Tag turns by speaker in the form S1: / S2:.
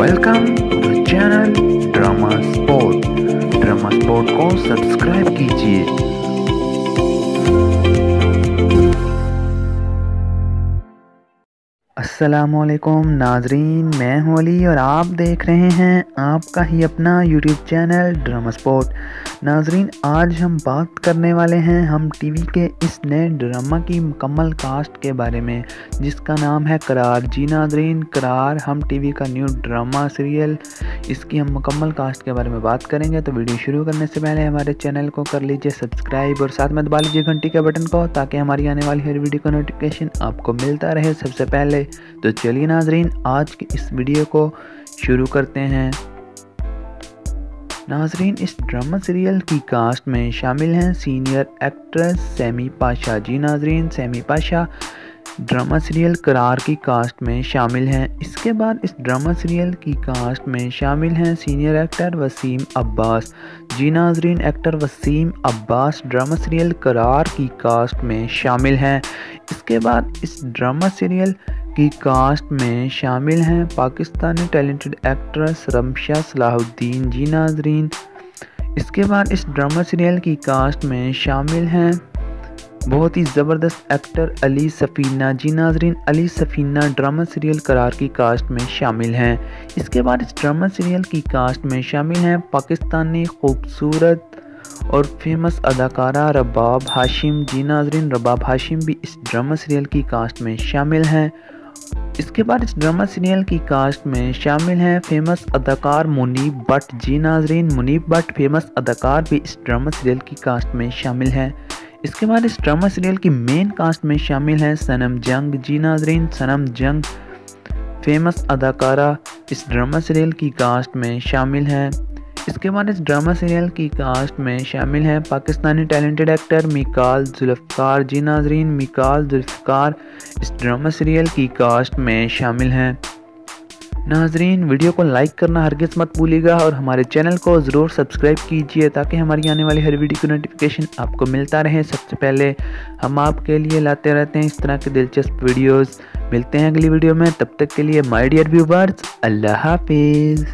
S1: Welcome to channel drama sport drama sport को subscribe कीजिए। असलकुम नाजरीन, मैं हूँ और आप देख रहे हैं आपका ही अपना यूट्यूब चैनल ड्रामा स्पोर्ट नाजरीन, आज हम बात करने वाले हैं हम टीवी के इस नए ड्रामा की मुकम्मल कास्ट के बारे में, जिसका नाम है करार। जी नाजरीन, करार हम टीवी का न्यू ड्रामा सीरियल इसकी हम मुकम्मल कास्ट के बारे में बात करेंगे तो वीडियो शुरू करने से पहले हमारे चैनल को कर लीजिए सब्सक्राइब और साथ में दबा लीजिए घंटी के बटन को, ताकि हमारी आने वाली हर वीडियो का नोटिफिकेशन आपको मिलता रहे। सबसे पहले तो चलिए नाजरीन, आज की इस वीडियो को शुरू करते हैं। नाजरीन, इस ड्रामा सीरियल की कास्ट में शामिल हैं सीनियर एक्ट्रेस सैमी पाशा। जी नाजरीन, Sami Pasha drama serial Qarar की कास्ट में शामिल हैं। इसके बाद इस ड्रामा सीरियल की कास्ट में शामिल हैं सीनियर एक्टर वसीम अब्बास। जी नाजरीन actor Waseem Abbas drama serial Qarar की कास्ट में शामिल हैं। इसके बाद इस ड्रामा सीरियल की कास्ट में शामिल हैं पाकिस्तानी टैलेंटेड एक्ट्रेस रमशा सलाहुद्दीन जी नाजरीन। इसके बाद इस ड्रामा सीरियल की कास्ट में शामिल हैं बहुत ही ज़बरदस्त एक्टर अली सफ़ीना जी नाजरीन। अली सफ़ीना ड्रामा सीरियल करार की कास्ट में शामिल हैं। इसके बाद इस ड्रामा सीरियल की कास्ट में शामिल हैं पाकिस्तानी खूबसूरत और फ़ेमस अदाकारा रबाब हाशिम जी नाजरीन, रबाब हाशिम भी इस ड्रामा सीरियल की कास्ट में शामिल हैं। इसके बाद इस ड्रामा सीरियल की कास्ट में शामिल हैं फ़ेमस अदाकार मुनीब भट्ट। जी नाजरीन, मुनीब भट्ट फ़ेमस अदाकार भी इस ड्रामा सीरियल की कास्ट में शामिल हैं। इसके बाद इस ड्रामा सीरियल की मेन कास्ट में शामिल हैं सनम जंग। जी नाजरीन, सनम जंग फ़ेमस अदाकारा इस ड्रामा सीरियल की कास्ट में शामिल हैं। इसके बाद इस ड्रामा सीरियल की कास्ट में शामिल हैं पाकिस्तानी टैलेंटेड एक्टर मिकाल जुल्फ़ार जी नाजरीन, मिकाल जुल्फ़ार इस ड्रामा सीरियल की कास्ट में शामिल हैं। नाजरीन, वीडियो को लाइक करना हरगिज़ मत भूलिएगा और हमारे चैनल को ज़रूर सब्सक्राइब कीजिए ताकि हमारी आने वाली हर वीडियो की नोटिफिकेशन आपको मिलता रहे। सबसे पहले हम आपके लिए लाते रहते हैं इस तरह के दिलचस्प वीडियोस मिलते हैं अगली वीडियो में। तब तक के लिए माय डियर व्यूवर्स अल्लाह हाफिज़।